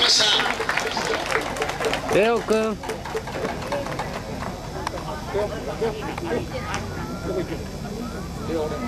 きました。レオくんレオレ